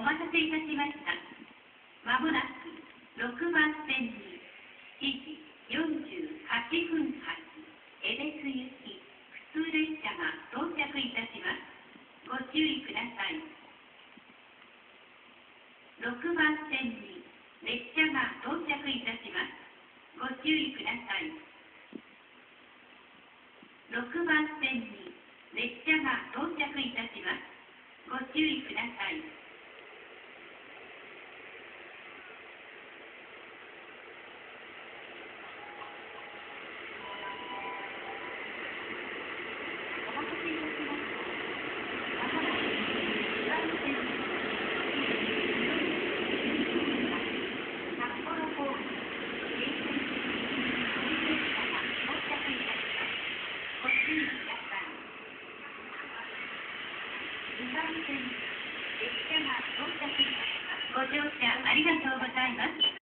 お待たせいたしました。まもなく6番線に7時48分発江別行き普通列車が到着いたします。ご注意ください。6番線に列車が到着いたします。ご注意ください。6番線に列車が到着いたします。ご注意ください。お待たせいたしました。まもなく2番線に札幌方面京成列車が到着いたします。ご。乗車ありがとうございます。